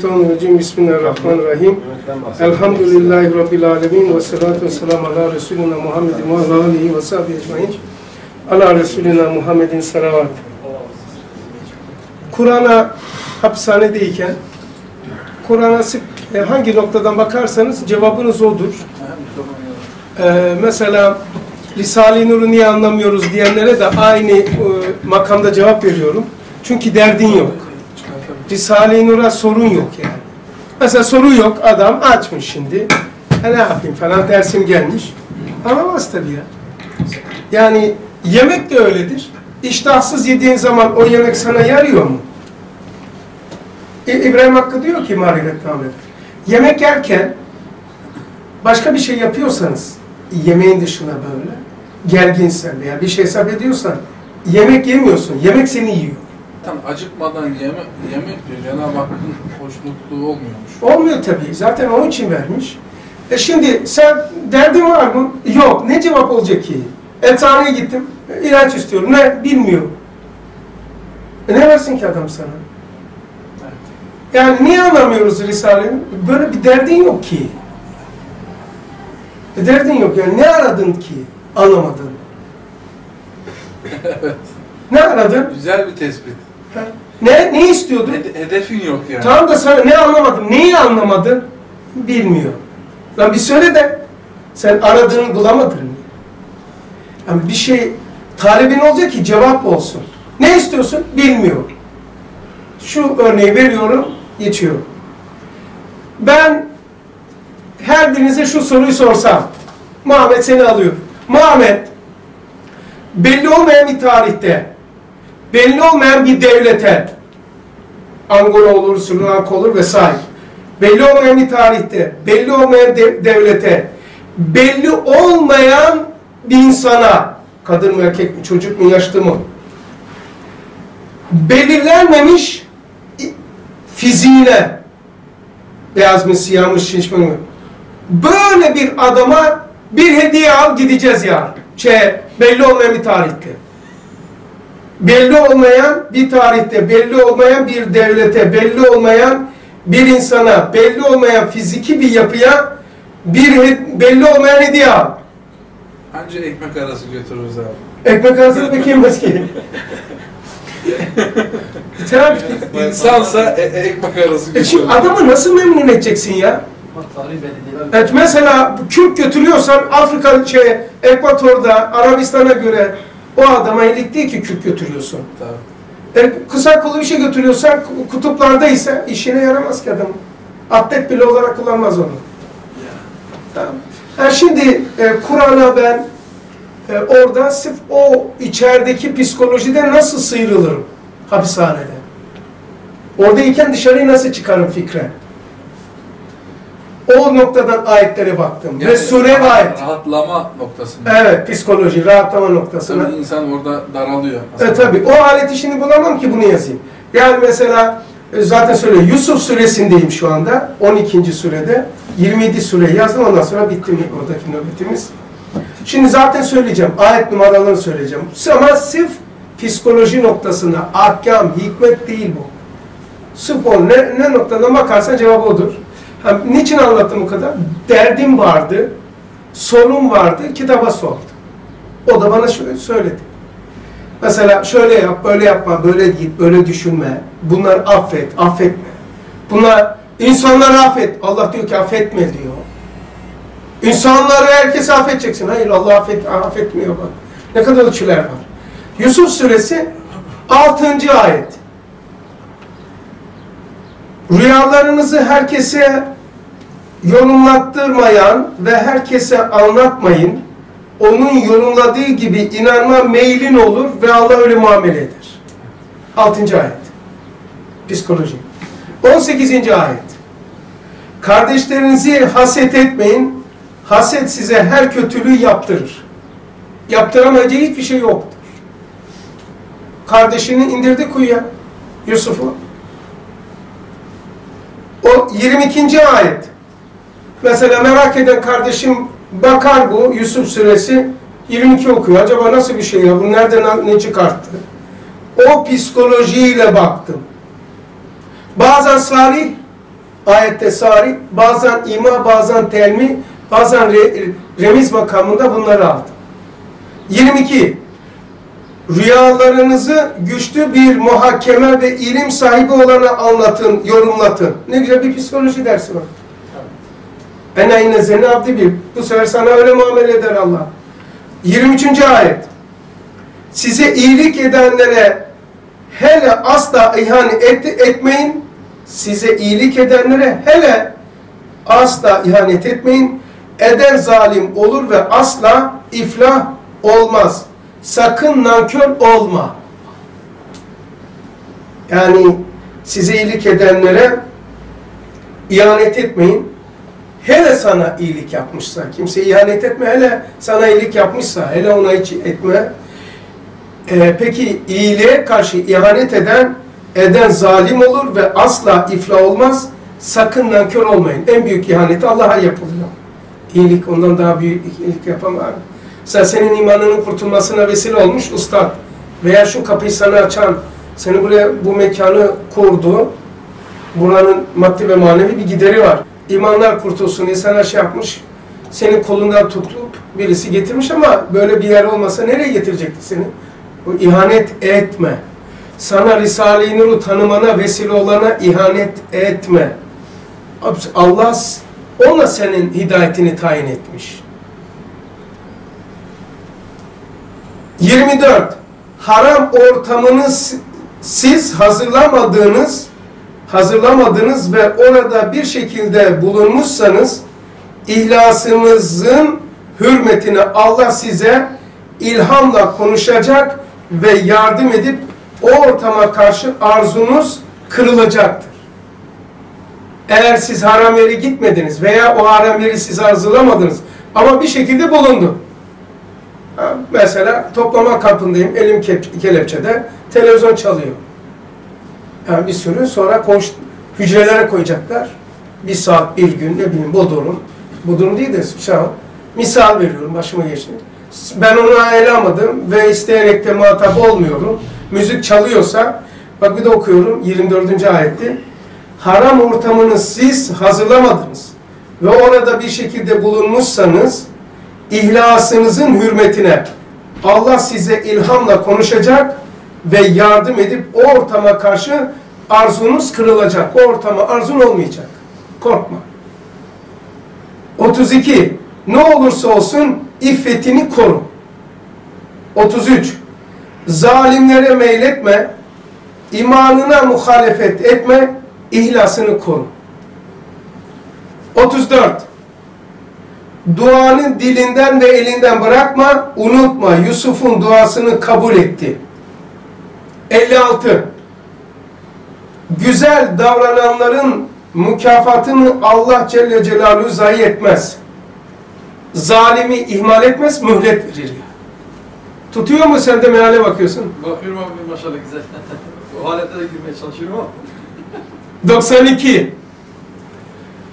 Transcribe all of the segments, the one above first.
Bismillahirrahmanirrahim. Bismillahirrahmanirrahim. Elhamdülillahi Rabbil alemin. Ve salatu ve selamu ala Resulina Muhammedin ve ala alihi ve sahbihi ecmain. Ala Resulina Muhammedin salavat. Kur'an'a hapishanedeyken Kur'an'a sık e, hangi noktadan bakarsanız cevabınız odur. Ee, mesela Risale-i Nur'u niye anlamıyoruz diyenlere de aynı e, makamda cevap veriyorum. Çünkü derdin yok. Risale-i Nur'a sorun yok yani. Mesela soru yok, adam açmış şimdi. E ne yapayım falan dersim gelmiş. Anlamaz tabii ya. Yani yemek de öyledir. İştahsız yediğin zaman o yemek sana yarıyor mu? İ- İbrahim Hakkı diyor ki Marifetname'de. Yemek yerken başka bir şey yapıyorsanız yemeğin dışına böyle gerginsen veya bir şey hesap ediyorsan yemek yemiyorsun. Yemek seni yiyor. Tam acıkmadan yeme, yemek diyor Cenab-ı Hakk'ın hoşnutluğu olmuyormuş. Olmuyor tabii. Zaten onun için vermiş. E şimdi sen derdin var mı? Yok. Ne cevap olacak ki? Eczaneye gittim. E, ilaç istiyorum. Ne? Bilmiyor. E ne versin ki adam sana? Evet. Yani niye anlamıyoruz Risale'yi? Böyle bir derdin yok ki. E derdin yok yani. Ne aradın ki? Anlamadın. evet. Ne aradın? Güzel bir tespit. Ne? Ne istiyordun? Hede- hedefin yok yani. Tamam da sana ne anlamadım? Neyi anlamadın? Bilmiyor. Lan bir söyle de sen aradığını bulamadın mı? Yani bir şey talebin olacak ki cevap olsun. Ne istiyorsun? Bilmiyor. Şu örneği veriyorum, geçiyorum. Ben her birinize şu soruyu sorsam, Muhammed seni alıyor. Muhammed, belli olmayan bir tarihte, belli olmayan bir devlete, Angola olur, Sri olur vesaire. Belli olmayan bir tarihte, belli olmayan de- devlete, belli olmayan bir insana, kadın mı erkek mi, çocuk mu, yaşlı mı, belirlenmemiş fiziğine, beyaz mı, siyah mı, şişman mı, böyle bir adama bir hediye al gideceğiz ya, şey, belli olmayan bir tarihte belli olmayan bir tarihte, belli olmayan bir devlete, belli olmayan bir insana, belli olmayan fiziki bir yapıya bir belli olmayan hediye al. Anca ekmek arası götürürüz abi. Ekmek arasını bekilmez ki. Tabii. İnsansa e- e- ekmek arası E şimdi götürür. adamı nasıl memnun edeceksin ya? Evet mesela Kürt götürüyorsan Afrika şey Ekvator'da Arabistan'a göre o adama iyilik değil ki Kürt götürüyorsun. Tabii. E, kısa kolu bir şey götürüyorsan ku- kutuplardaysa işine yaramaz ki adam. Atlet bile olarak kullanmaz onu. Tamam. Ha şimdi e, Kur'an'a ben e, orada sırf o içerideki psikolojiden nasıl sıyrılırım hapishanede? Oradayken dışarıya nasıl çıkarım fikre? O noktadan ayetlere baktım. Ve Yani sure ve ayet. Rahatlama noktasında. Evet, psikoloji, rahatlama noktasına. Tabii insan orada daralıyor. E tabi o aleti şimdi bulamam ki bunu yazayım. Yani mesela e, zaten söyle Yusuf suresindeyim şu anda 12. surede 27 sure yazdım ondan sonra bitti mi oradaki nöbetimiz. Şimdi zaten söyleyeceğim ayet numaralarını söyleyeceğim. Ama sırf psikoloji noktasında ahkam, hikmet değil bu. Sırf o ne, ne noktadan bakarsan cevabı odur. Niçin anlattım bu kadar? Derdim vardı, sorun vardı, kitaba sordum. O da bana şöyle söyledi. Mesela şöyle yap, böyle yapma, böyle git, böyle düşünme. Bunları affet, affetme. Bunlar insanları affet. Allah diyor ki affetme diyor. İnsanları herkes affedeceksin. Hayır Allah affet, affetmiyor bak. Ne kadar ölçüler var. Yusuf suresi 6. ayet. Rüyalarınızı herkese yorumlattırmayan ve herkese anlatmayın onun yorumladığı gibi inanma meylin olur ve Allah öyle muamele eder. 6. ayet. Psikoloji. 18. ayet. Kardeşlerinizi haset etmeyin. Haset size her kötülüğü yaptırır. Yaptıramayacağı hiçbir şey yoktur. Kardeşini indirdi kuyuya. Yusuf'u. O 22. ayet. Mesela merak eden kardeşim bakar bu Yusuf suresi 22 okuyor. Acaba nasıl bir şey ya? Bu nereden ne çıkarttı? O psikolojiyle baktım. Bazen salih, ayette sari, bazen ima, bazen telmi, bazen re, remiz makamında bunları aldı. 22. Rüyalarınızı güçlü bir muhakeme ve ilim sahibi olana anlatın, yorumlatın. Ne güzel bir psikoloji dersi var. Ene inne zenne abdi. Bu sefer sana öyle muamele eder Allah. 23. ayet. Size iyilik edenlere hele asla ihanet et, etmeyin. Size iyilik edenlere hele asla ihanet etmeyin. Eden zalim olur ve asla iflah olmaz. Sakın nankör olma. Yani size iyilik edenlere ihanet etmeyin. Hele sana iyilik yapmışsa, kimse ihanet etme, hele sana iyilik yapmışsa, hele ona hiç etme. Ee, peki iyiliğe karşı ihanet eden, eden zalim olur ve asla iflah olmaz. Sakın nankör olmayın. En büyük ihaneti Allah'a yapılıyor. İyilik ondan daha büyük iyilik yapamaz. Sen senin imanının kurtulmasına vesile olmuş ustad veya şu kapıyı sana açan, seni buraya bu mekanı kurdu. Buranın maddi ve manevi bir gideri var. İmanlar kurtulsun sana şey yapmış. Senin kolundan tutup birisi getirmiş ama böyle bir yer olmasa nereye getirecekti seni? O ihanet etme. Sana Risale-i Nur'u tanımana vesile olana ihanet etme. Allah ona senin hidayetini tayin etmiş. 24. Haram ortamını siz hazırlamadığınız hazırlamadınız ve orada bir şekilde bulunmuşsanız ihlasınızın hürmetine Allah size ilhamla konuşacak ve yardım edip o ortama karşı arzunuz kırılacaktır. Eğer siz haram yere gitmediniz veya o haram yeri size hazırlamadınız ama bir şekilde bulundu. Mesela toplama kapındayım, elim kelepçede, televizyon çalıyor. Yani bir sürü sonra koş, hücrelere koyacaklar. Bir saat, bir gün, ne bileyim. Bu durum değil de şu an misal veriyorum, başıma geçti. Ben onu ele almadım ve isteyerek de muhatap olmuyorum. Müzik çalıyorsa, bak bir de okuyorum 24. ayette. Haram ortamını siz hazırlamadınız ve orada bir şekilde bulunmuşsanız ihlasınızın hürmetine Allah size ilhamla konuşacak ve yardım edip o ortama karşı arzunuz kırılacak. O ortama arzun olmayacak. Korkma. 32. Ne olursa olsun iffetini koru. 33. Zalimlere meyletme, imanına muhalefet etme, ihlasını koru. 34. Duanı dilinden ve elinden bırakma, unutma. Yusuf'un duasını kabul etti. 56. Güzel davrananların mükafatını Allah Celle Celaluhu zayi etmez. Zalimi ihmal etmez, mühlet verir. Tutuyor mu sen de meale bakıyorsun? Bakıyorum abi maşallah güzel. o halette de girmeye çalışıyorum ama. 92.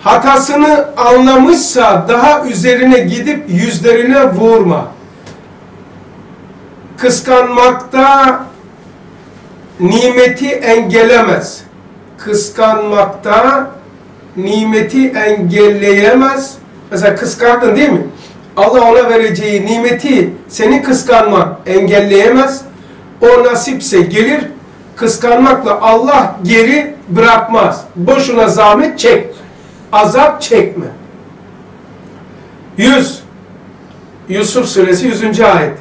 Hatasını anlamışsa daha üzerine gidip yüzlerine vurma. Kıskanmakta nimeti engellemez. Kıskanmakta nimeti engelleyemez. Mesela kıskandın değil mi? Allah ona vereceği nimeti seni kıskanmak engelleyemez. O nasipse gelir, kıskanmakla Allah geri bırakmaz. Boşuna zahmet çek. Azap çekme. 100. Yusuf suresi 100. ayet.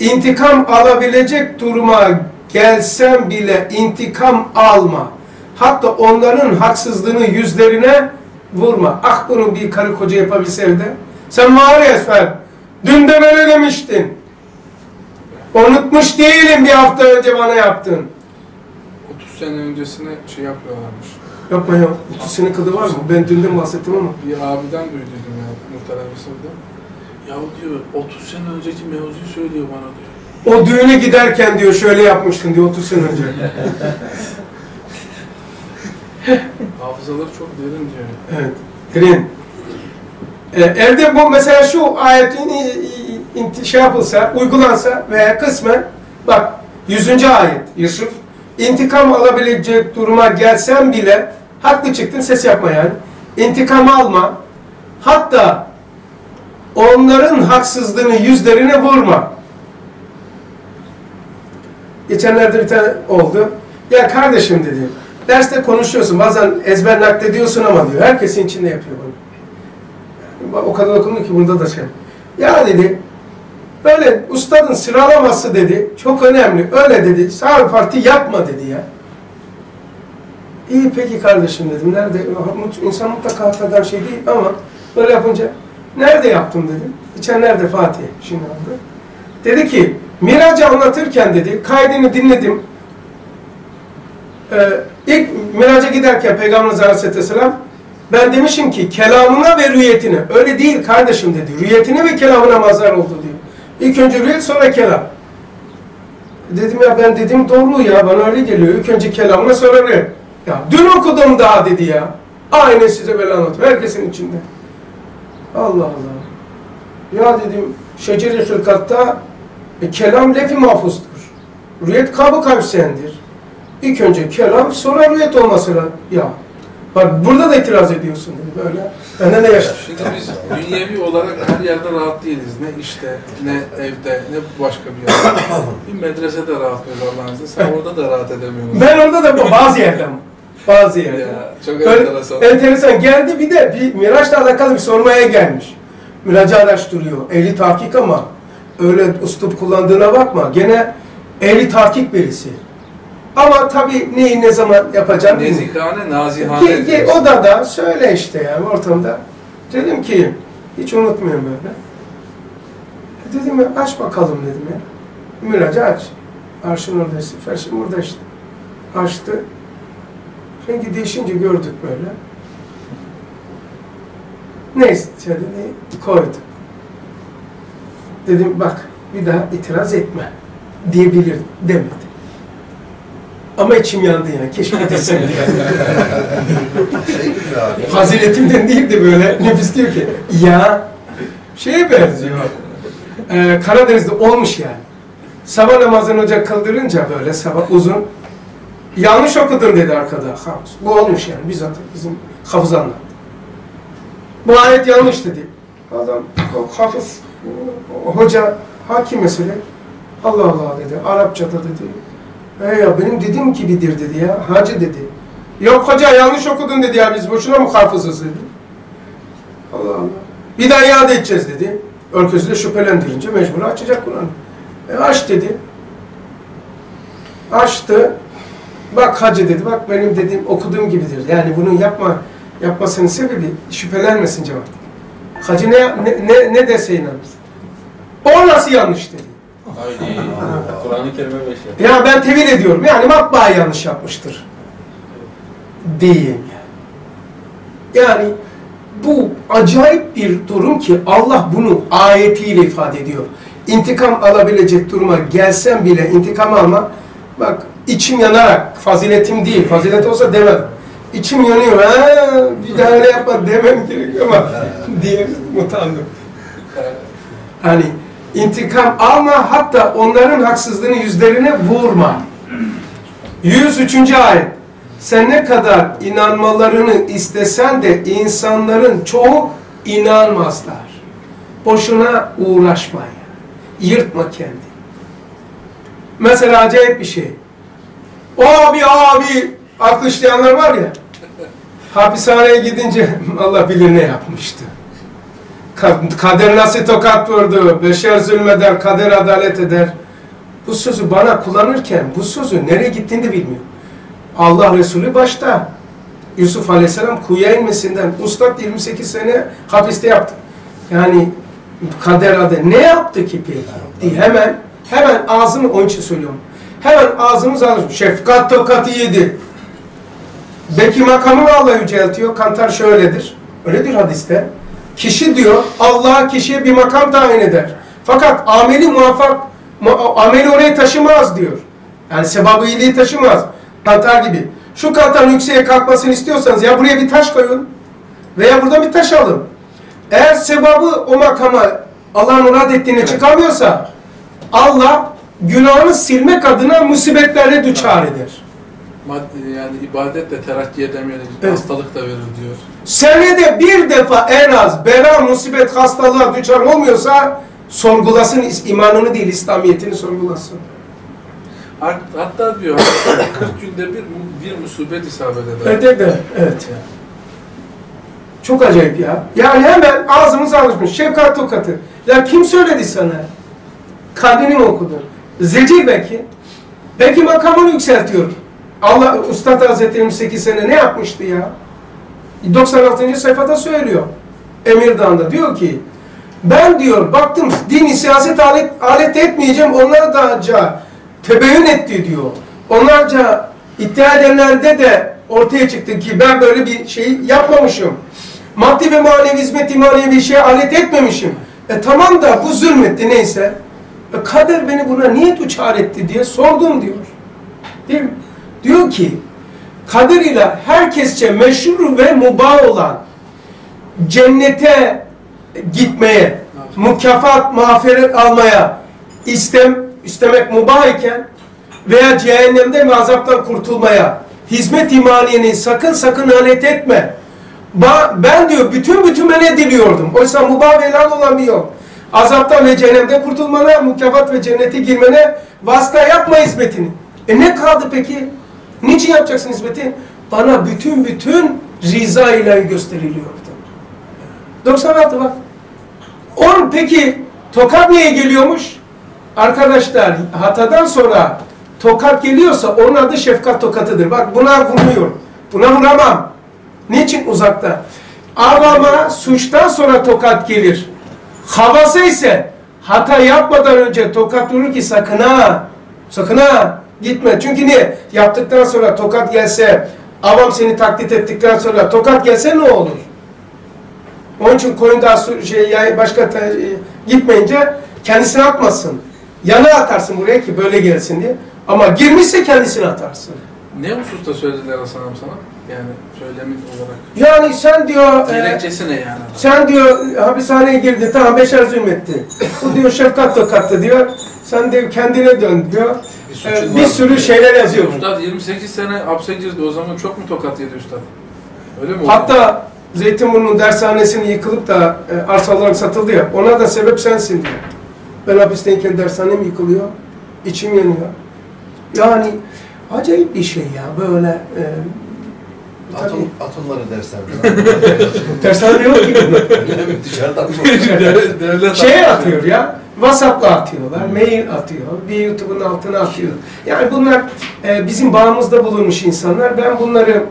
İntikam alabilecek duruma gelsen bile intikam alma. Hatta onların haksızlığını yüzlerine vurma. Ah bunu bir karı koca yapabilseydi. Sen var ya sen, dün de böyle demiştin. Unutmuş değilim bir hafta önce bana yaptın. 30 sene öncesine şey yapıyorlarmış. Yapma ya, 30 sene kılı var mı? Ben dünden bahsettim ama. Bir abiden duyduydum ya muhterem Mısır'da. Ya diyor 30 sene önceki mevzuyu söylüyor bana diyor. O düğüne giderken diyor şöyle yapmıştın diyor 30 sene önce. Hafızaları çok derin diyor. Evet, derin. Ee, evde bu mesela şu ayetin şey yapılsa, uygulansa veya kısmen bak 100. ayet Yusuf intikam alabilecek duruma gelsen bile Haklı çıktın ses yapma yani. İntikam alma. Hatta onların haksızlığını yüzlerine vurma. Geçenlerde bir tane oldu. Ya kardeşim dedi. Derste konuşuyorsun. Bazen ezber naklediyorsun ama diyor. Herkesin içinde yapıyor bunu. O kadar okundu ki bunda da şey. Ya dedi. Böyle ustadın sıralaması dedi. Çok önemli. Öyle dedi. Sağ parti yapma dedi ya. İyi peki kardeşim dedim. Nerede? İnsan mutlaka hatadan şey değil ama böyle yapınca nerede yaptım dedim. İçen nerede Fatih? Şimdi aldı. Dedi ki Miracı anlatırken dedi kaydını dinledim. Ee, ilk miraca giderken Peygamberimiz Aleyhisselam ben demişim ki kelamına ve rüyetine öyle değil kardeşim dedi. Rüyetine ve kelamına mazhar oldu diyor. İlk önce rüyet sonra kelam. Dedim ya ben dedim doğru ya bana öyle geliyor. İlk önce kelamına sonra rüyet. Ya dün okudum daha dedi ya. Aynen size böyle anlattım. Herkesin içinde. Allah Allah. Ya dedim şeceri hılkatta e, kelam lefi mahfuzdur. Rüyet kabı kavsendir. İlk önce kelam sonra rüyet olması lazım. Ya bak burada da itiraz ediyorsun dedi böyle. Bende ne yaşa. Şimdi biz dünyevi olarak her yerde rahat değiliz. Ne işte, ne evde, ne başka bir yerde. Bir medresede rahat mıyız Allah'ın izniyle? Sen orada da rahat edemiyorsun. Ben orada da bazı yerden bazı yerden. Ya, çok Böyle enteresan. enteresan. Geldi bir de bir Miraç'la alakalı bir sormaya gelmiş. Miracı araştırıyor. Ehli tahkik ama öyle üslup kullandığına bakma. Gene ehli tahkik birisi. Ama tabii neyi ne zaman yapacağım. Nezihane, nazihane. Ki, ki odada söyle işte yani ortamda. Dedim ki hiç unutmuyorum böyle. Dedim ya aç bakalım dedim ya. Miracı aç. Arşın orada işte. Ferşin burada işte. Açtı. Rengi değişince gördük böyle. Neyse dedi koydu. Dedim bak bir daha itiraz etme diyebilir demedi. Ama içim yandı yani. Keşke desem diye. Şey. Faziletimden değil de böyle nefis diyor ki ya şeye benziyor. Ee, Karadeniz'de olmuş yani. Sabah namazını hoca kıldırınca böyle sabah uzun yanlış okudun dedi arkada. Hafız. Bu olmuş yani bizzat bizim hafız anlattı. Bu ayet yanlış dedi. Adam hafız o hoca hakim mesele Allah Allah dedi. Arapçada dedi. E ya benim dediğim gibidir dedi ya. Hacı dedi. Yok hoca yanlış okudun dedi ya biz boşuna mı hafızız dedi. Allah Allah. Bir daha iade edeceğiz dedi. Örközü de şüphelendirince mecbur açacak Kur'an. E aç dedi. Açtı. Bak hacı dedi. Bak benim dediğim okuduğum gibidir. Yani bunu yapma yapmasının sebebi şüphelenmesin cevap. Hacı ne, ne, ne, ne dese inanır. O nasıl yanlış dedi. Haydi. Kur'an-ı Kerim'e beşer. Ya ben tevil ediyorum. Yani matbaa yanlış yapmıştır. Diyeyim yani. Bu acayip bir durum ki Allah bunu ayetiyle ifade ediyor. İntikam alabilecek duruma gelsen bile intikam alma. Bak içim yanarak faziletim değil. Fazilet olsa demem. İçim yanıyor. Ha, bir daha öyle yapma demem gerekiyor ama diye utandım. Hani intikam alma hatta onların haksızlığını yüzlerine vurma. 103. ayet. Sen ne kadar inanmalarını istesen de insanların çoğu inanmazlar. Boşuna uğraşma. Yırtma kendi. Mesela acayip bir şey. Abi abi alkışlayanlar var ya. Hapishaneye gidince Allah bilir ne yapmıştı. Ka- Kader nasıl tokat vurdu, beşer zulmeder, kader adalet eder. Bu sözü bana kullanırken bu sözü nereye gittiğini de bilmiyorum. Allah Resulü başta. Yusuf Aleyhisselam kuyuya inmesinden Ustad 28 sene hapiste yaptı. Yani kader adı ne yaptı ki peki? Diye hemen hemen ağzını onun için söylüyorum. Hemen ağzımız alır. Şefkat tokatı yedi. Belki makamını Allah yüceltiyor. Kantar şöyledir. Öyledir hadiste. Kişi diyor Allah kişiye bir makam tayin eder. Fakat ameli muvaffak mu- ameli oraya taşımaz diyor. Yani sebabı iyiliği taşımaz. Kantar gibi. Şu kantarın yükseğe kalkmasını istiyorsanız ya buraya bir taş koyun veya buradan bir taş alın. Eğer sebabı o makama Allah'ın murad ettiğine çıkamıyorsa Allah günahını silmek adına musibetlerle düçar eder. Yani ibadetle terakki edemiyor, Evet. hastalık da verir diyor. Senede bir defa en az bela, musibet, hastalığa düçar olmuyorsa sorgulasın imanını değil, İslamiyetini sorgulasın. Hat- Hatta diyor 40 günde bir bir musibet isabet eder. Evet, evet, evet. Çok acayip ya. Yani hemen ağzımız alışmış. Şefkat tokatı. Ya kim söyledi sana? Kalbini mi okudun? Zeci belki. Belki makamını yükseltiyor. Allah Üstad Hazretleri 8 sene ne yapmıştı ya? 96. sayfada söylüyor. Emirdağ'da diyor ki ben diyor baktım dini siyaset alet, alet etmeyeceğim onlar da ca tebeyyün etti diyor. Onlarca iddia edenlerde de ortaya çıktı ki ben böyle bir şey yapmamışım. Maddi ve manevi hizmet manevi şeye alet etmemişim. E tamam da bu zulmetti neyse. E kader beni buna niye duçar etti diye sordum diyor. Değil mi? Diyor ki kader ile herkesçe meşhur ve mubah olan cennete gitmeye, mükafat, mağfiret almaya istem, istemek mubah iken veya cehennemde ve azaptan kurtulmaya hizmet imaniyeni sakın sakın alet etme. Ba- Ben diyor bütün bütün ne diliyordum. Oysa mubah ve helal olan bir yol. Azaptan ve cehennemde kurtulmana, mükafat ve cennete girmene vasıta yapma hizmetini. E ne kaldı peki? Niçin yapacaksın hizmeti? Bana bütün bütün rıza ilahi gösteriliyordu. 96 bak. On peki tokat niye geliyormuş? Arkadaşlar hatadan sonra tokat geliyorsa onun adı şefkat tokatıdır. Bak buna vurmuyorum. Buna vuramam. Niçin uzakta? Avama suçtan sonra tokat gelir. Havası ise hata yapmadan önce tokat vurur ki sakın ha. Sakın ha. Gitme. Çünkü niye? Yaptıktan sonra tokat gelse, avam seni taklit ettikten sonra tokat gelse ne olur? Onun için koyun daha şey, başka e, gitmeyince kendisine atmasın. Yana atarsın buraya ki böyle gelsin diye. Ama girmişse kendisine atarsın. Ne hususta söylediler Hasan abi sana? Yani söylemin olarak. Yani sen diyor... e, Gerekçesi ne yani? Sen diyor hapishaneye girdi tamam beşer zulmetti. Bu diyor şefkat tokattı diyor. Sen diyor kendine dön diyor. Suçun bir var. sürü şeyler yazıyor. Üstad 28 sene hapse girdi. O zaman çok mu tokat yedi Üstad? Öyle mi oldu? Hatta Zeytinburnu'nun dershanesinin yıkılıp da e, arsa olarak satıldı ya. Ona da sebep sensin diyor. Ben hapisteyken dershanem yıkılıyor. içim yanıyor. Yani acayip bir şey ya böyle. E, tabii, Atom, atomları derslerde. dershane yok ki. Dışarıdan mı? Şeye atıyor ya. WhatsApp'la atıyorlar, mail atıyor, bir YouTube'un altına atıyor. Yani bunlar e, bizim bağımızda bulunmuş insanlar. Ben bunları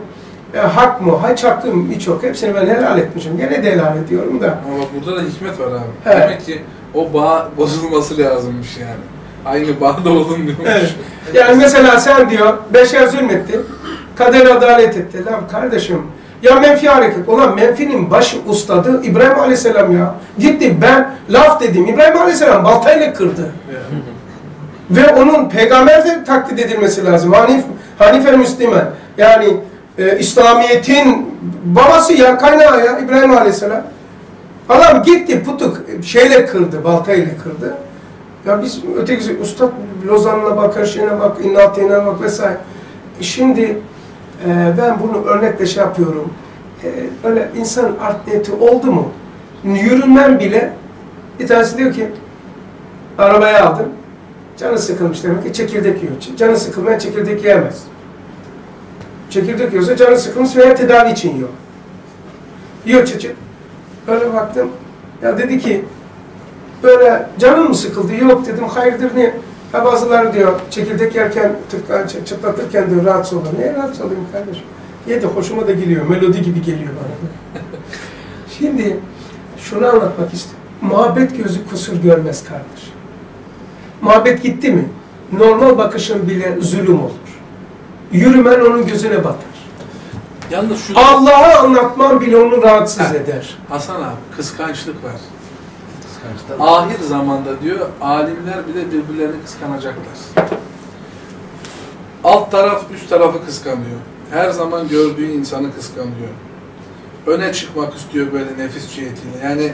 e, hak mı, haç hakkım birçok hepsini ben helal etmişim. Gene de helal ediyorum da. Ama burada da hikmet var abi. Evet. Demek ki o bağ bozulması lazımmış yani. Aynı bağda olunmuyormuş. Evet. Yani mesela sen diyor, beşer zulmetti, kader adalet etti. Lan kardeşim, ya menfi hareket. Ulan menfinin baş ustadı İbrahim Aleyhisselam ya. Gitti ben laf dedim. İbrahim Aleyhisselam baltayla kırdı. Ve onun peygamber de taklit edilmesi lazım. Hanif, Hanife Müslüman. Yani e, İslamiyet'in babası ya kaynağı ya İbrahim Aleyhisselam. Adam gitti putuk şeyle kırdı, baltayla kırdı. Ya biz öteki Ustad Lozan'ına bak, her şeyine bak, İnnati'ne bak vesaire. Şimdi e, ben bunu örnekle şey yapıyorum. E, öyle insan art niyeti oldu mu? Yürünmem bile bir tanesi diyor ki arabaya aldım. Canı sıkılmış demek ki çekirdek yiyor. Canı sıkılmayan çekirdek yiyemez. Çekirdek yiyorsa canı sıkılmış veya tedavi için yiyor. Yiyor çekirdek. Böyle baktım. Ya dedi ki böyle canın mı sıkıldı? Yok dedim. Hayırdır niye? Ya bazıları diyor çekirdek yerken tıkla, çı- çıtlatırken diyor rahatsız olur. Niye rahatsız olayım kardeşim? Yedi hoşuma da geliyor. Melodi gibi geliyor bana. Şimdi şunu anlatmak istiyorum. Muhabbet gözü kusur görmez kardeş. Muhabbet gitti mi? Normal bakışın bile zulüm olur. Yürümen onun gözüne batar. Yalnız şu Allah'a anlatman bile onu rahatsız eder. Hasan abi kıskançlık var. Ahir zamanda diyor alimler bile birbirlerini kıskanacaklar. Alt taraf üst tarafı kıskanıyor. Her zaman gördüğü insanı kıskanıyor. Öne çıkmak istiyor böyle nefis cihetiyle. Yani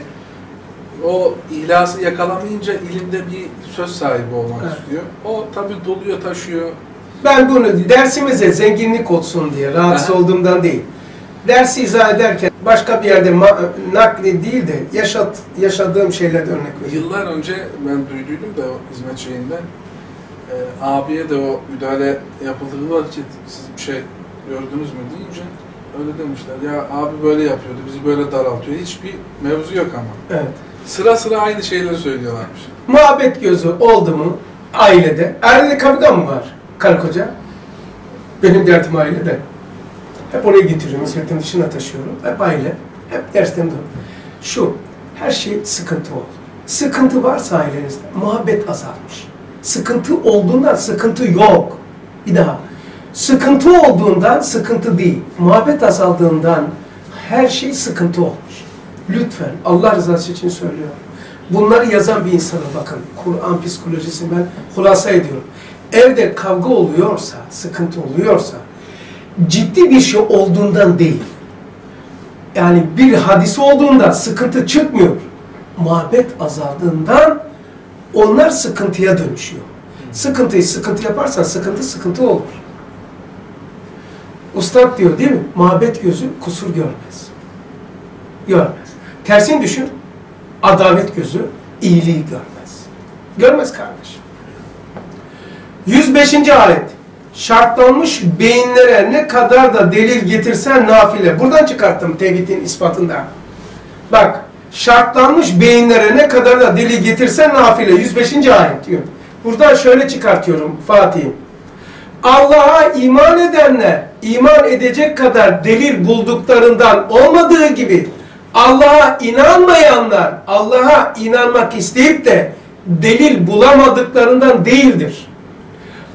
o ihlası yakalamayınca ilimde bir söz sahibi olmak Evet. istiyor. O tabi doluyor taşıyor. Ben bunu dersimize zenginlik olsun diye, rahatsız Aha. olduğumdan değil. Dersi izah ederken başka bir yerde nakli değil de yaşat, yaşadığım şeylerden örnek veriyorum. Yıllar önce ben duyduydum da o hizmet şeyinden. E, abiye de o müdahale yapıldığı vakit siz bir şey gördünüz mü deyince öyle demişler. Ya abi böyle yapıyordu, bizi böyle daraltıyor. Hiçbir mevzu yok ama. Evet. Sıra sıra aynı şeyleri söylüyorlarmış. Muhabbet gözü oldu mu ailede? Ailede kavga mı var karı koca? Benim derdim ailede. Hep oraya getiriyorum, hizmetin dışına taşıyorum. Hep aile, hep dersten doğru. Şu, her şey sıkıntı oldu. Sıkıntı varsa ailenizde, muhabbet azalmış. Sıkıntı olduğunda sıkıntı yok. Bir daha. Sıkıntı olduğundan sıkıntı değil. Muhabbet azaldığından her şey sıkıntı olmuş. Lütfen Allah rızası için söylüyorum. Bunları yazan bir insana bakın. Kur'an psikolojisi ben hulasa ediyorum. Evde kavga oluyorsa, sıkıntı oluyorsa ciddi bir şey olduğundan değil. Yani bir hadise olduğunda sıkıntı çıkmıyor. Muhabbet azaldığından onlar sıkıntıya dönüşüyor. Sıkıntıyı sıkıntı yaparsan sıkıntı sıkıntı olur. Ustad diyor değil mi? Muhabbet gözü kusur görmez. Görmez. Tersini düşün. Adalet gözü iyiliği görmez. Görmez kardeş. 105. ayet. Şartlanmış beyinlere ne kadar da delil getirsen nafile. Buradan çıkarttım tevhidin ispatında. Bak, şartlanmış beyinlere ne kadar da delil getirsen nafile. 105. ayet diyor. Buradan şöyle çıkartıyorum Fatih'im. Allah'a iman edenler iman edecek kadar delil bulduklarından olmadığı gibi Allah'a inanmayanlar Allah'a inanmak isteyip de delil bulamadıklarından değildir.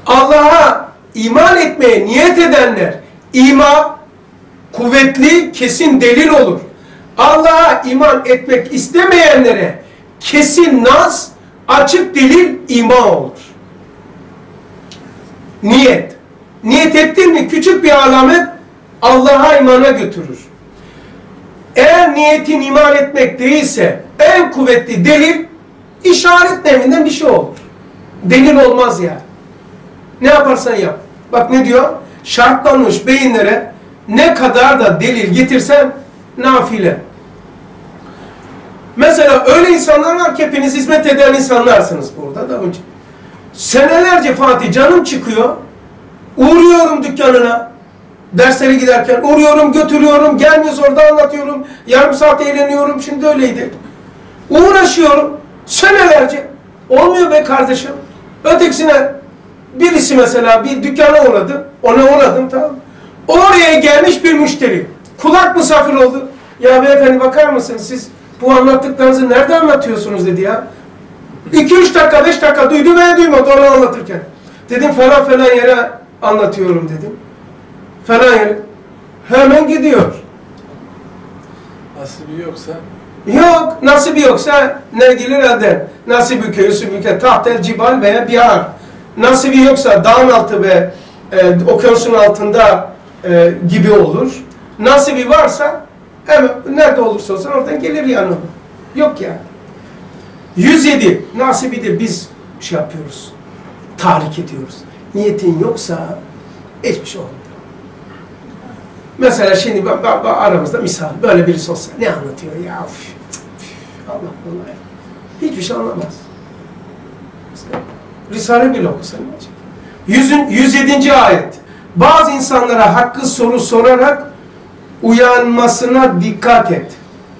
Allah'a iman etmeye niyet edenler iman kuvvetli kesin delil olur. Allah'a iman etmek istemeyenlere kesin nas açık delil iman olur. Niyet. Niyet ettin mi küçük bir alamet Allah'a imana götürür. Eğer niyetin iman etmek değilse en kuvvetli delil işaret nevinden bir şey olur. Delil olmaz yani. Ne yaparsan yap. Bak ne diyor? Şartlanmış beyinlere ne kadar da delil getirsen nafile. Mesela öyle insanlar var ki hepiniz hizmet eden insanlarsınız burada da önce. Senelerce Fatih canım çıkıyor. Uğruyorum dükkanına. Derslere giderken uğruyorum, götürüyorum, gelmiyoruz orada anlatıyorum. Yarım saat eğleniyorum, şimdi öyleydi. Uğraşıyorum senelerce. Olmuyor be kardeşim. Ötekisine birisi mesela bir dükkana uğradı. Ona uğradım tamam Oraya gelmiş bir müşteri. Kulak misafir oldu. Ya beyefendi bakar mısınız siz bu anlattıklarınızı nerede anlatıyorsunuz dedi ya. 2-3 dakika 5 dakika duydu veya duymadı onu anlatırken. Dedim falan falan yere anlatıyorum dedim. Falan yere. Hemen gidiyor. Nasibi yoksa Yok, nasibi yoksa ne gelir elden? Nasibi köyüsü büke tahtel cibal veya bihar. Nasibi yoksa dağın altı ve e, okyanusun altında e, gibi olur. Nasibi varsa hemen nerede olursa olsun oradan gelir yani. Yok yani. 107. Nasibi de biz şey yapıyoruz. Tahrik ediyoruz. Niyetin yoksa hiçbir şey olmuyor. Mesela şimdi ba- ba- ba- aramızda misal böyle birisi olsa ne anlatıyor ya? Üf, üf, Allah Allah. Hiçbir şey anlamaz. Risale bile ne olacak? Yüzün, 107. ayet. Bazı insanlara hakkı soru sorarak uyanmasına dikkat et.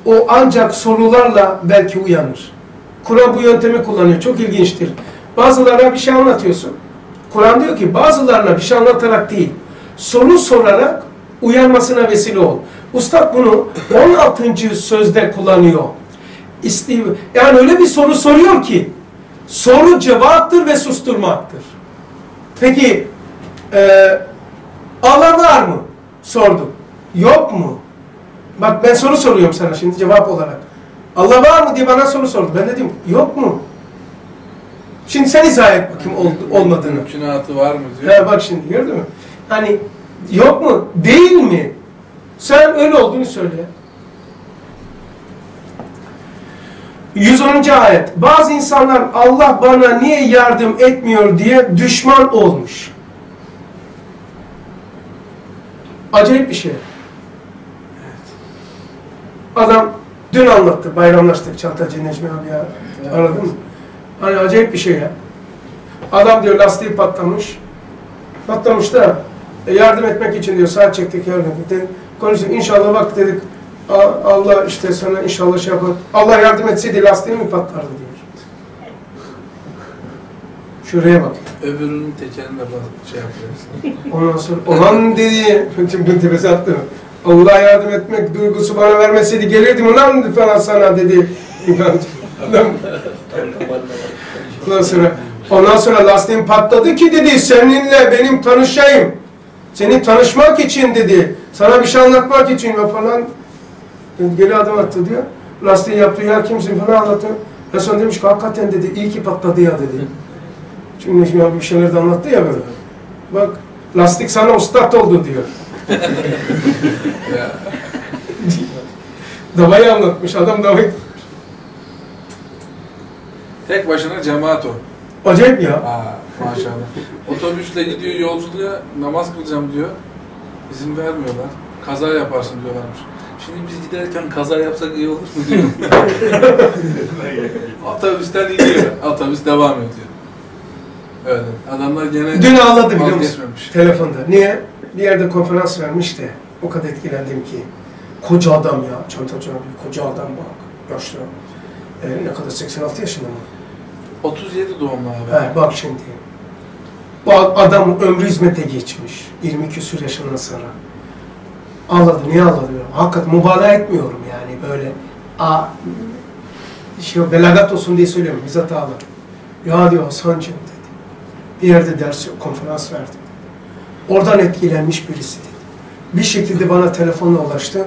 O ancak sorularla belki uyanır. Kur'an bu yöntemi kullanıyor. Çok ilginçtir. Bazılarına bir şey anlatıyorsun. Kur'an diyor ki bazılarına bir şey anlatarak değil, soru sorarak uyanmasına vesile ol. Ustad bunu 16. sözde kullanıyor. Yani öyle bir soru soruyor ki, soru cevaptır ve susturmaktır. Peki, e, Allah var mı? Sordum. Yok mu? Bak ben soru soruyorum sana şimdi cevap olarak. Allah var mı diye bana soru sordu. Ben dedim yok mu? Şimdi sen izah et bakayım ol- olmadığını. mümkünatı var mı diyor. He bak şimdi gördün mü? Hani yok mu? Değil mi? Sen öyle olduğunu söyle. 110. ayet. Bazı insanlar Allah bana niye yardım etmiyor diye düşman olmuş. Acayip bir şey. Adam dün anlattı, bayramlaştık Çantacı Necmi abi ya. Evet. Anladın mı? Hani acayip bir şey ya. Adam diyor lastiği patlamış. Patlamış da e, yardım etmek için diyor saat çektik yardım ettik. Konuştuk inşallah bak dedik "A- Allah işte sana inşallah şey yapar. Allah yardım etseydi lastiği mi patlardı diyor. Şuraya bak. Öbürünün tekerine bas- şey yapıyoruz. Ondan sonra olan dedi, bütün tepesi attı. Allah yardım etmek duygusu bana vermeseydi gelirdim ulan falan sana dedi. Adam ondan sonra ondan sonra lastiğim patladı ki dedi seninle benim tanışayım. Seni tanışmak için dedi. Sana bir şey anlatmak için ve falan. Geri adım attı diyor. Lastiği yaptı ya kimsin falan anlattı. En son demiş ki hakikaten dedi iyi ki patladı ya dedi. Çünkü Necmi abi bir şeyler de anlattı ya böyle. Bak lastik sana ustat oldu diyor. Ya, Davayı anlatmış adam davayı. tek başına cemaat o. Acayip ya. Aa, maşallah. Otobüsle gidiyor yolculuğa namaz kılacağım diyor. İzin vermiyorlar. Kaza yaparsın diyorlarmış. Şimdi biz giderken kaza yapsak iyi olur mu diyor. Otobüsten iniyor. Otobüs devam ediyor. Öyle. Adamlar gene Dün ağladı biliyor musun? vazgeçmemiş. Telefonda. Niye? Bir yerde konferans vermiş de o kadar etkilendim ki. Koca adam ya. Çantacı abi. Koca adam bak. Yaşlı. Ee, ne kadar? 86 yaşında mı? 37 doğumlu abi. He, bak şimdi. Bu adam ömrü hizmete geçmiş. 20 küsur yaşından sonra. Ağladı. Niye ağladı? Hakikaten mübalağa etmiyorum yani böyle. A, şey, belagat olsun diye söylüyorum. Bizzat ağladı. Ya diyor Hasan'cığım dedi. Bir yerde ders konferans verdim. Oradan etkilenmiş birisi dedi. Bir şekilde bana telefonla ulaştı.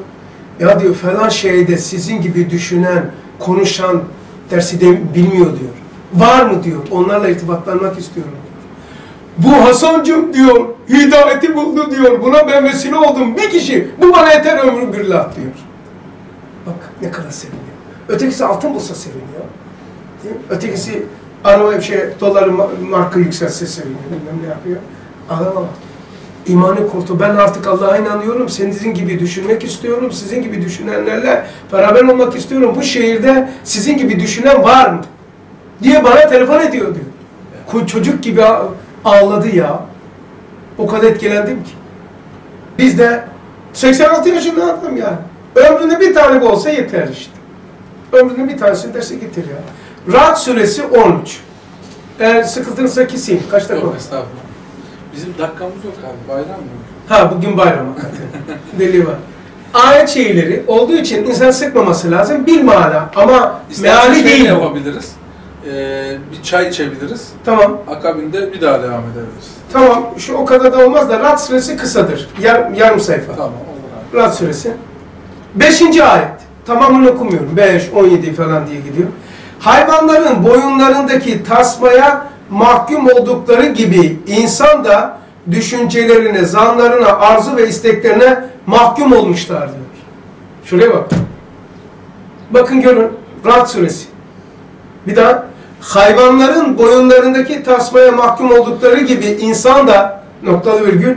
Ya diyor falan şeyde sizin gibi düşünen, konuşan dersi de bilmiyor diyor. Var mı diyor. Onlarla irtibatlanmak istiyorum. Bu Hasan'cığım diyor, hidayeti buldu diyor. Buna ben vesile oldum. Bir kişi. Bu bana yeter ömrü billah diyor. Bak ne kadar seviniyor. Ötekisi altın bulsa seviniyor. Değil mi? Ötekisi araba bir şey, doları ma- marka yükselse seviniyor. Bilmem ne yapıyor. Adama. İmanı kurtu. Ben artık Allah'a inanıyorum. Sizin gibi düşünmek istiyorum. Sizin gibi düşünenlerle beraber olmak istiyorum. Bu şehirde sizin gibi düşünen var mı? Diye bana telefon ediyor diyor. Çocuk gibi ağladı ya. O kadar etkilendim ki. Biz de 86 yaşında adam yani. Ömründe bir tane olsa yeter işte. Ömründe bir tanesini derse getir ya. Rahat suresi 13. Eğer sıkıntınızsa keseyim. Kaç dakika Yok estağfurullah. Bizim dakikamız yok abi. Bayram mı? Ha bugün bayram hakikaten. Deli var. Ayet şeyleri olduğu için insan sıkmaması lazım. Bir mana ama İstersen meali şey değil yapabiliriz. Ee, bir çay içebiliriz. Tamam. Akabinde bir daha devam edebiliriz. Tamam. Şu o kadar da olmaz da Rad suresi kısadır. Yar, yarım sayfa. Tamam olur abi. Rad suresi. Beşinci ayet. Tamamını okumuyorum. 5, 17 falan diye gidiyor. Hayvanların boyunlarındaki tasmaya mahkum oldukları gibi insan da düşüncelerine, zanlarına, arzu ve isteklerine mahkum olmuşlar diyor. Şuraya bak. Bakın görün. Rad suresi. Bir daha. Hayvanların boyunlarındaki tasmaya mahkum oldukları gibi insan da noktalı virgül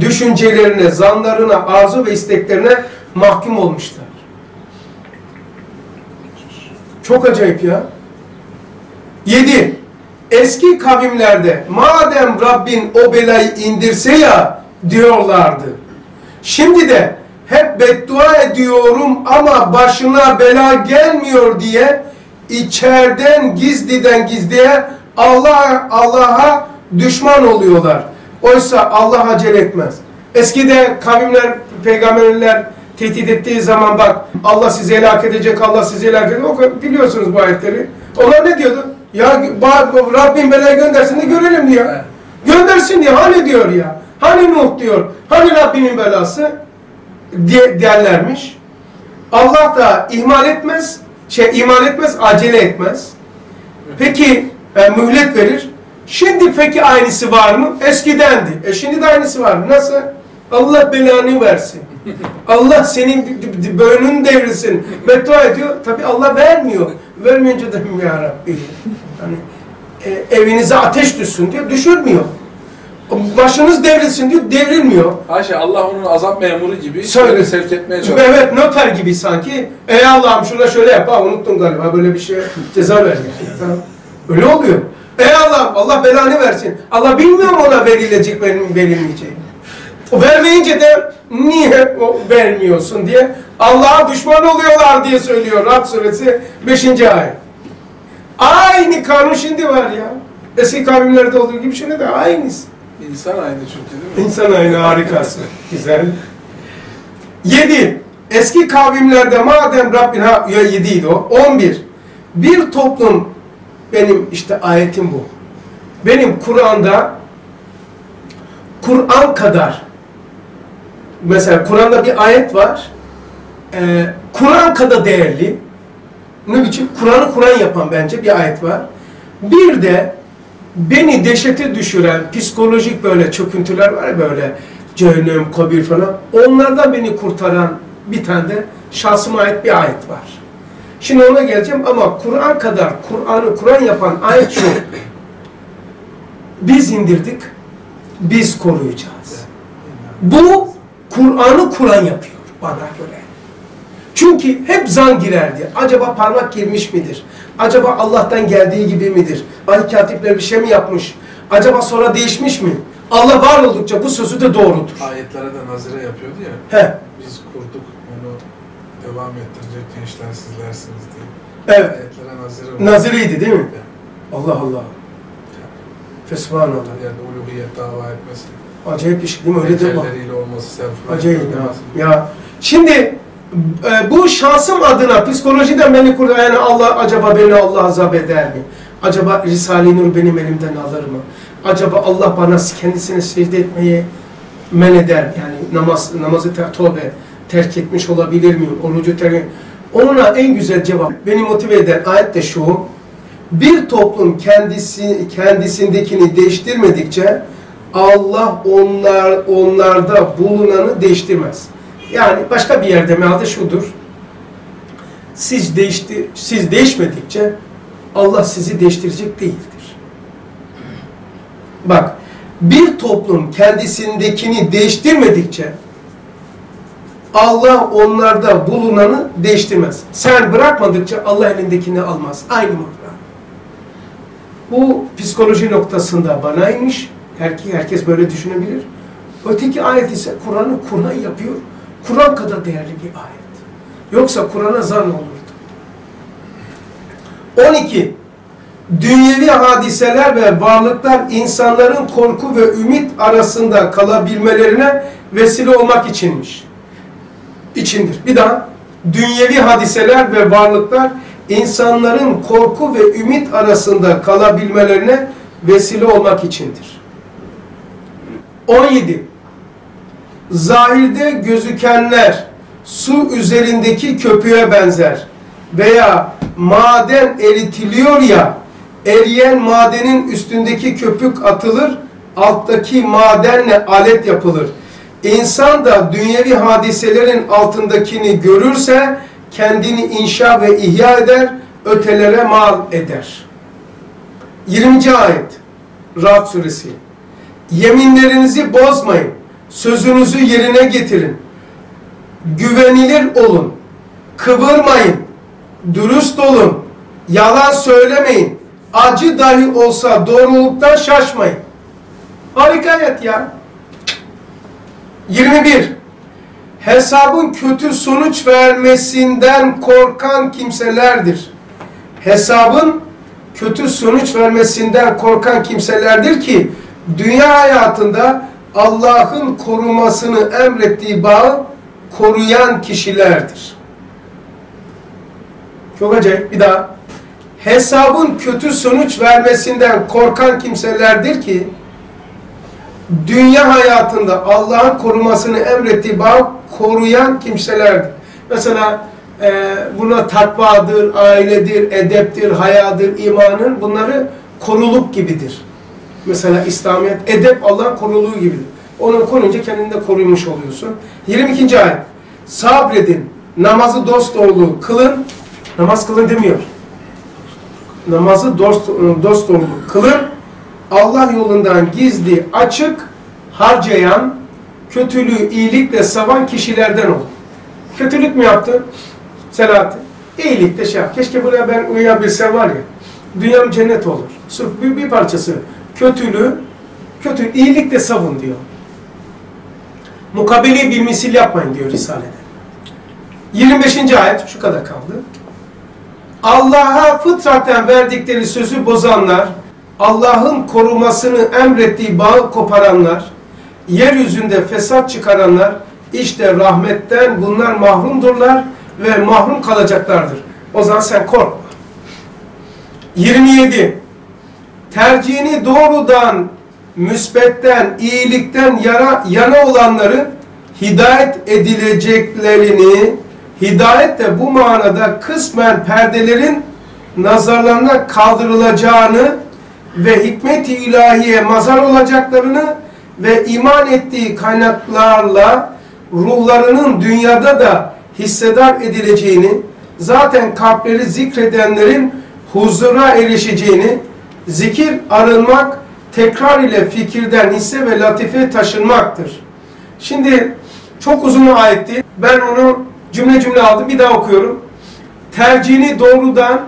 düşüncelerine, zanlarına, arzu ve isteklerine mahkum olmuşlar. Çok acayip ya. 7. Eski kavimlerde madem Rabbin o belayı indirse ya diyorlardı. Şimdi de hep beddua ediyorum ama başına bela gelmiyor diye içeriden gizliden gizliye Allah Allah'a düşman oluyorlar. Oysa Allah acele etmez. Eskide kavimler, peygamberler tehdit ettiği zaman bak Allah sizi helak edecek, Allah sizi helak edecek. Biliyorsunuz bu ayetleri. Onlar ne diyordu? Ya Rabbim belayı göndersin de görelim diyor. Göndersin diyor. Hani diyor ya. Hani Nuh diyor. Hani Rabbimin belası diye derlermiş. Allah da ihmal etmez. Şey iman etmez, acele etmez. Peki e, mühlet verir. Şimdi peki aynısı var mı? Eskidendi. E şimdi de aynısı var mı? Nasıl? Allah belanı versin. Allah senin bölünün devrilsin. Beddua ediyor. Tabi Allah vermiyor. Vermeyince de ya Rabbi. Hani e, evinize ateş düşsün diyor. Düşürmüyor. Başınız devrilsin diyor, devrilmiyor. Ayşe Allah onun azap memuru gibi Söyle. sevk etmeye çalışıyor. Evet noter gibi sanki. Ey Allah'ım şuna şöyle yap. Ha unuttun galiba böyle bir şey ceza ver. Tamam. Öyle oluyor. Ey Allah'ım Allah belanı versin. Allah bilmiyor mu ona verilecek verilmeyecek. O vermeyince de niye o vermiyorsun diye Allah'a düşman oluyorlar diye söylüyor Rab suresi 5. ayet. Aynı kanun şimdi var ya. Eski kavimlerde olduğu gibi şimdi de aynısı. İnsan aynı çünkü değil mi? İnsan aynı harikası. Güzel. Yedi. Eski kavimlerde madem Rabbin ha ya yediydi o. On bir. Bir toplum benim işte ayetim bu. Benim Kur'an'da Kur'an kadar mesela Kur'an'da bir ayet var. Ee, Kur'an kadar değerli. Ne biçim? Kur'an'ı Kur'an yapan bence bir ayet var. Bir de beni dehşete düşüren psikolojik böyle çöküntüler var ya böyle cehennem, kabir falan. Onlardan beni kurtaran bir tane de şahsıma ait bir ayet var. Şimdi ona geleceğim ama Kur'an kadar Kur'an'ı Kur'an yapan ayet şu. Biz indirdik, biz koruyacağız. Bu Kur'an'ı Kur'an yapıyor bana göre. Çünkü hep zan girerdi. Acaba parmak girmiş midir? Acaba Allah'tan geldiği gibi midir? Ay katipler bir şey mi yapmış? Acaba sonra değişmiş mi? Allah var oldukça bu sözü de doğrudur. Ayetlere de nazire yapıyordu ya. He, Biz kurduk onu devam ettirecek gençler sizlersiniz diye. evet. Ayetlere nazire var. Naziriydi değil mi? Allah Allah. Fesubhanallah. Yani uluhiyet dava etmesi. Acayip bir şey değil mi? Öyle de bak. Olması, serfurayla Acayip ya. ya. Şimdi e, bu şansım adına psikolojiden beni kurdu. Yani Allah acaba beni Allah azap eder mi? Acaba Risale-i Nur benim elimden alır mı? Acaba Allah bana kendisine secde etmeyi men eder? Yani namaz, namazı ter, tövbe terk etmiş olabilir miyim? Orucu terk Ona en güzel cevap, beni motive eden ayet de şu. Bir toplum kendisi kendisindekini değiştirmedikçe Allah onlar onlarda bulunanı değiştirmez. Yani başka bir yerde mealde şudur. Siz değişti siz değişmedikçe Allah sizi değiştirecek değildir. Bak, bir toplum kendisindekini değiştirmedikçe Allah onlarda bulunanı değiştirmez. Sen bırakmadıkça Allah elindekini almaz. Aynı manada. Bu psikoloji noktasında bana inmiş. Herkes, herkes böyle düşünebilir. Öteki ayet ise Kur'an'ı Kur'an yapıyor. Kur'an kadar değerli bir ayet. Yoksa Kur'an'a zan olurdu. 12. Dünyevi hadiseler ve varlıklar insanların korku ve ümit arasında kalabilmelerine vesile olmak içinmiş. İçindir. Bir daha. Dünyevi hadiseler ve varlıklar insanların korku ve ümit arasında kalabilmelerine vesile olmak içindir. 17. Zahirde gözükenler su üzerindeki köpüğe benzer veya maden eritiliyor ya eriyen madenin üstündeki köpük atılır alttaki madenle alet yapılır. İnsan da dünyevi hadiselerin altındakini görürse kendini inşa ve ihya eder, ötelere mal eder. 20. ayet Ra'd suresi Yeminlerinizi bozmayın. Sözünüzü yerine getirin. Güvenilir olun. Kıvırmayın. Dürüst olun. Yalan söylemeyin. Acı dahi olsa doğruluktan şaşmayın. Harika ayet ya. 21. Hesabın kötü sonuç vermesinden korkan kimselerdir. Hesabın kötü sonuç vermesinden korkan kimselerdir ki dünya hayatında Allah'ın korumasını emrettiği bağı koruyan kişilerdir. Çok acayip. Bir daha. Hesabın kötü sonuç vermesinden korkan kimselerdir ki dünya hayatında Allah'ın korumasını emrettiği bağı koruyan kimselerdir. Mesela e, buna takvadır, ailedir, edeptir, hayadır, imanın bunları koruluk gibidir. Mesela İslamiyet, edep Allah'ın koruluğu gibidir. Onu koruyunca kendini de korumuş oluyorsun. 22. ayet. Sabredin, namazı dost doğru kılın. Namaz kılın demiyor. Namazı dost, dost doğru kılın. Allah yolundan gizli, açık harcayan, kötülüğü iyilikle savan kişilerden ol. Kötülük mü yaptın? Selahattin. İyilik de şey yap. Keşke buraya ben uyabilsem var ya. Dünyam cennet olur. Sırf bir, bir parçası. Kötülüğü, kötü iyilik de savun diyor. Mukabele bir misil yapmayın diyor Risale'de. 25. ayet şu kadar kaldı. Allah'a fıtraten verdikleri sözü bozanlar, Allah'ın korumasını emrettiği bağı koparanlar, yeryüzünde fesat çıkaranlar, işte rahmetten bunlar mahrumdurlar ve mahrum kalacaklardır. O zaman sen korkma. 27. Tercihini doğrudan, müsbetten, iyilikten yara, yana olanları hidayet edileceklerini, hidayet de bu manada kısmen perdelerin nazarlarına kaldırılacağını ve hikmet-i ilahiye mazar olacaklarını ve iman ettiği kaynaklarla ruhlarının dünyada da hissedar edileceğini, zaten kalpleri zikredenlerin huzura erişeceğini, zikir arınmak, tekrar ile fikirden hisse ve latife taşınmaktır. Şimdi çok uzun ayetti. Ben onu cümle cümle aldım. Bir daha okuyorum. Tercihini doğrudan,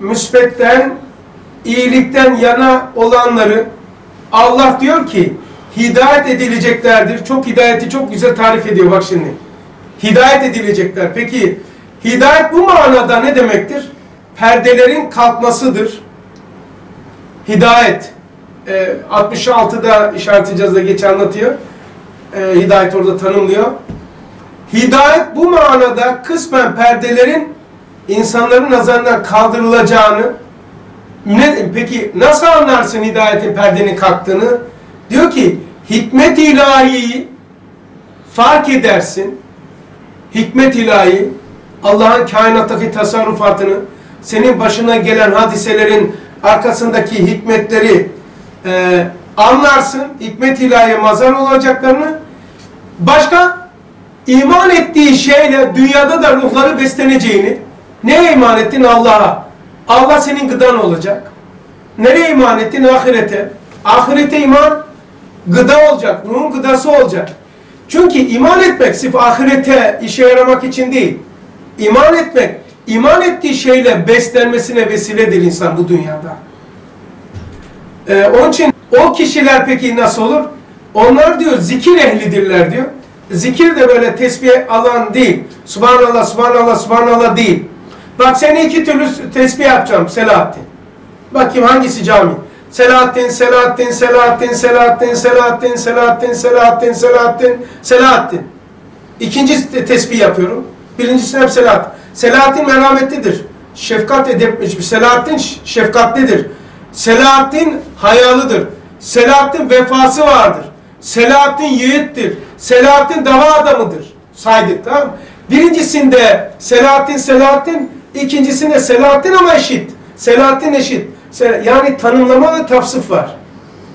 müsbetten, iyilikten yana olanları Allah diyor ki hidayet edileceklerdir. Çok hidayeti çok güzel tarif ediyor bak şimdi. Hidayet edilecekler. Peki hidayet bu manada ne demektir? Perdelerin kalkmasıdır. Hidayet. E, 66'da işaret cihazda geç anlatıyor. E, hidayet orada tanımlıyor. Hidayet bu manada kısmen perdelerin insanların nazarından kaldırılacağını ne, peki nasıl anlarsın hidayetin perdenin kalktığını? Diyor ki hikmet ilahiyi fark edersin. Hikmet ilahi Allah'ın kainattaki tasarrufatını senin başına gelen hadiselerin arkasındaki hikmetleri e, anlarsın. Hikmet ilahiye mazar olacaklarını başka iman ettiği şeyle dünyada da ruhları besleneceğini neye iman ettin? Allah'a. Allah senin gıdan olacak. Nereye iman ettin? Ahirete. Ahirete iman gıda olacak. Ruhun gıdası olacak. Çünkü iman etmek sırf ahirete işe yaramak için değil. İman etmek, iman ettiği şeyle beslenmesine vesiledir insan bu dünyada. Ee, onun için o kişiler peki nasıl olur? Onlar diyor zikir ehlidirler diyor. Zikir de böyle tesbih alan değil. Subhanallah, subhanallah, subhanallah değil. Bak seni iki türlü tesbih yapacağım Selahattin. Bakayım hangisi cami? Selahattin, Selahattin, Selahattin, Selahattin, Selahattin, Selahattin, Selahattin, Selahattin, Selahattin. İkinci tesbih yapıyorum. Birincisi hep Selahattin. Selahattin merhametlidir. Şefkat edepmiş. Selahattin şefkatlidir. Selahattin hayalıdır. Selahattin vefası vardır. Selahattin yiğittir. Selahattin dava adamıdır. Saydık tamam? Birincisinde Selahattin Selahattin, ikincisinde Selahattin ama eşit. Selahattin eşit. Yani tanımlama ve tafsıf var.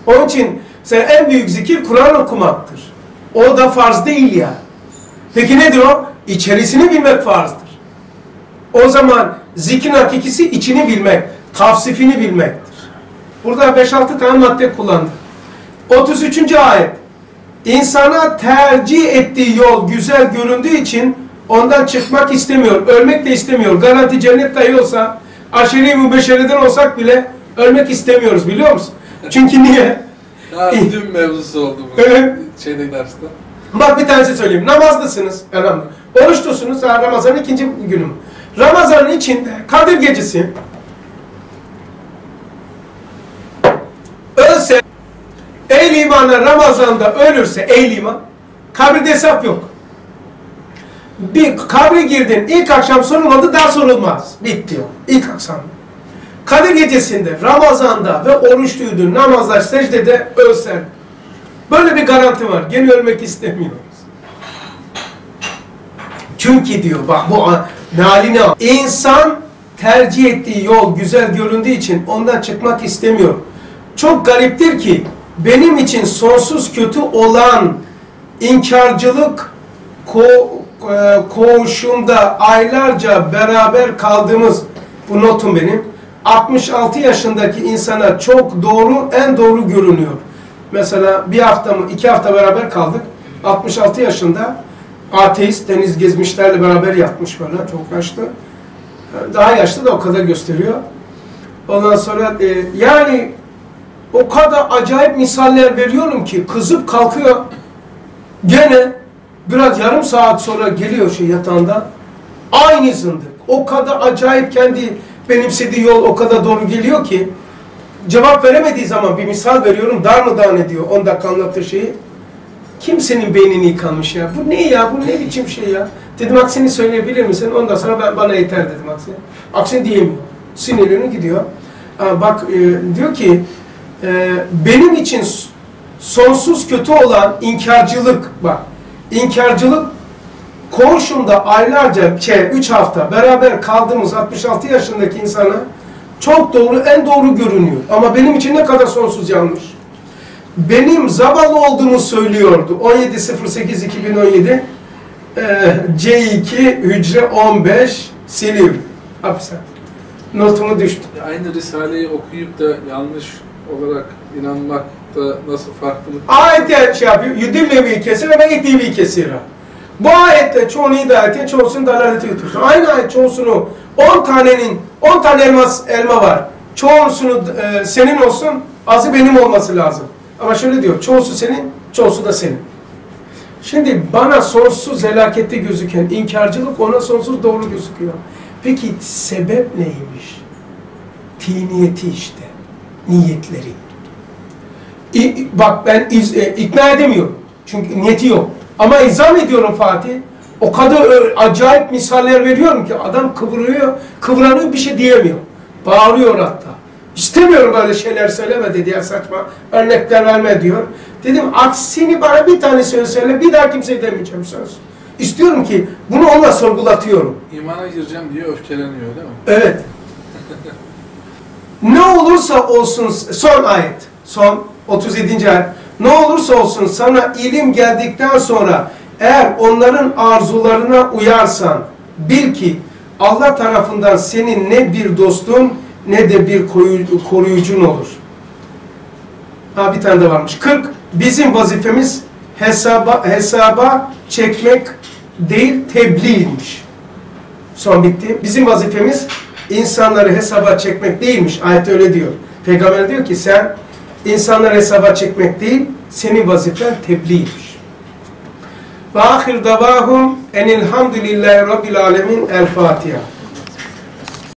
Onun için en büyük zikir Kur'an okumaktır. O da farz değil ya. Peki nedir o? İçerisini bilmek farzdır. O zaman zikrin hakikisi içini bilmek, tavsifini bilmektir. Burada 5-6 tane madde kullandı. 33. ayet. İnsana tercih ettiği yol güzel göründüğü için ondan çıkmak istemiyor. Ölmek de istemiyor. Garanti cennet dahi olsa, aşeri mübeşereden olsak bile ölmek istemiyoruz biliyor musun? Çünkü niye? Ya dün mevzusu oldu bu. Evet. Şeyde derste. Bak bir tanesi söyleyeyim. Namazlısınız. Elhamdülillah. Oruçlusunuz. Ramazan'ın ikinci günü. Ramazan'ın içinde Kadir gecesi ölse ehl imanı Ramazan'da ölürse ehl iman kabirde hesap yok. Bir kabre girdin ilk akşam sorulmadı daha sorulmaz. Bitti o. İlk akşam. Kadir gecesinde Ramazan'da ve oruçluydun namazlar secdede ölsen böyle bir garanti var. Gene ölmek istemiyoruz. Çünkü diyor bak bu mealini al. İnsan tercih ettiği yol güzel göründüğü için ondan çıkmak istemiyor. Çok gariptir ki benim için sonsuz kötü olan inkarcılık ko e, aylarca beraber kaldığımız bu notum benim. 66 yaşındaki insana çok doğru, en doğru görünüyor. Mesela bir hafta mı, iki hafta beraber kaldık. 66 yaşında ateist, deniz gezmişlerle beraber yatmış böyle, çok yaşlı. Daha yaşlı da o kadar gösteriyor. Ondan sonra e, yani o kadar acayip misaller veriyorum ki kızıp kalkıyor. Gene biraz yarım saat sonra geliyor şey yatağında. Aynı zındık. O kadar acayip kendi benimsediği yol o kadar doğru geliyor ki cevap veremediği zaman bir misal veriyorum darmadağın ediyor 10 dakika anlattığı şeyi. Kimsenin beynini yıkanmış ya. Bu ne ya? Bu ne biçim şey ya? Dedim aksini söyleyebilir misin? Ondan sonra ben, bana yeter dedim aksini. Aksini diyemiyor. Sinirlerini gidiyor. Bak e, diyor ki e, benim için sonsuz kötü olan inkarcılık bak. inkarcılık koğuşumda aylarca, şey, 3 hafta beraber kaldığımız 66 yaşındaki insana çok doğru, en doğru görünüyor. Ama benim için ne kadar sonsuz yanlış. Benim zavallı olduğumu söylüyordu. 17.08.2017 e, C2 hücre 15 Silivri. Hapishane. Notumu düştü. Aynı Risale'yi okuyup da yanlış olarak inanmak da nasıl farklılık? Ayette şey yapıyor. Yudille bir kesire ve iti bir kesire. Bu ayette çoğunu hidayete, çoğusunu dalalete götürüyor. Aynı ayet çoğusunu 10 tanenin 10 tane elmas elma var. Çoğusunu e, senin olsun, azı benim olması lazım. Ama şöyle diyor, çoğusu senin, çoğusu da senin. Şimdi bana sonsuz helakette gözüken inkarcılık ona sonsuz doğru gözüküyor. Peki sebep neymiş? Tiniyeti işte, niyetleri. İ- bak ben iz- e, ikna edemiyorum. Çünkü niyeti yok. Ama izah ediyorum Fatih. O kadar acayip misaller veriyorum ki adam kıvırıyor, kıvranıyor bir şey diyemiyor. Bağırıyor hatta. İstemiyorum böyle şeyler söyleme dedi ya saçma örnekler verme diyor. Dedim aksini bana bir tane söyle söyle bir daha kimseye demeyeceğim söz. İstiyorum ki bunu onunla sorgulatıyorum. İmana gireceğim diye öfkeleniyor değil mi? Evet. ne olursa olsun son ayet. Son 37. ayet. Ne olursa olsun sana ilim geldikten sonra eğer onların arzularına uyarsan bil ki Allah tarafından senin ne bir dostun ne de bir koruyucun olur. Ha bir tane de varmış. 40. Bizim vazifemiz hesaba hesaba çekmek değil tebliğmiş. Son bitti. Bizim vazifemiz insanları hesaba çekmek değilmiş. Ayet öyle diyor. Peygamber diyor ki sen insanları hesaba çekmek değil, senin vazifen tebliğmiş. Ve ahir davahum enilhamdülillahi rabbil alemin el Fatiha.